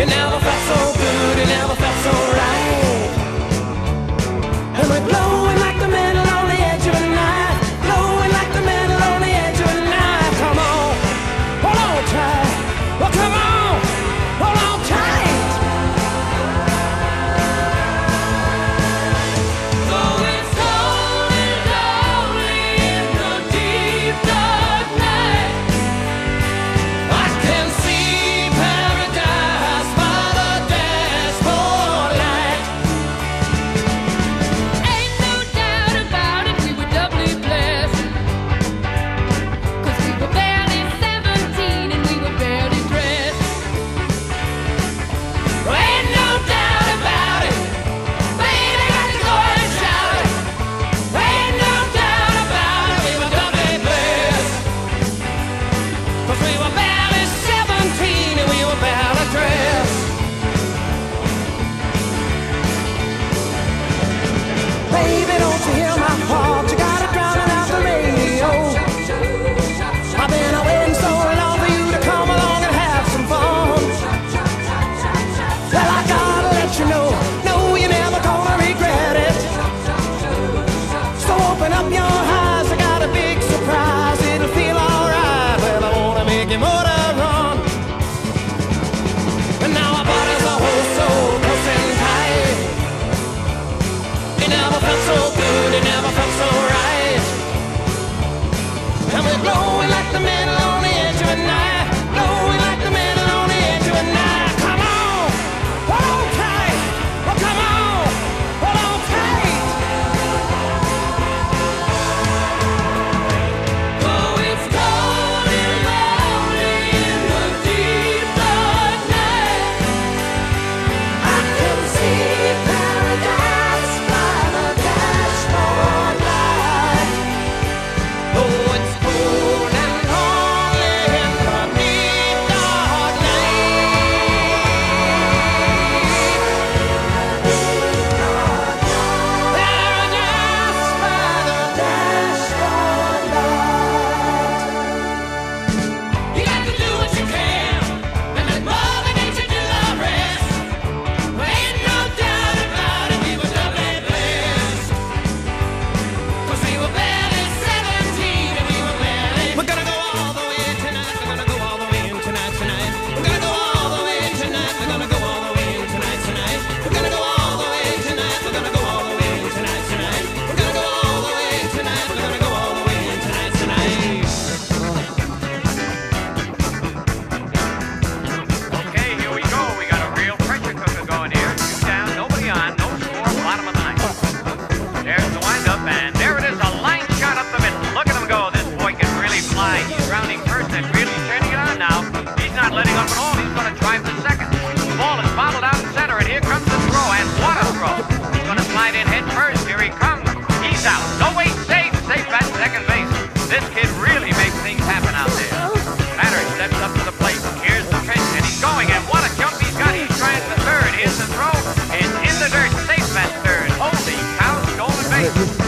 You never Right.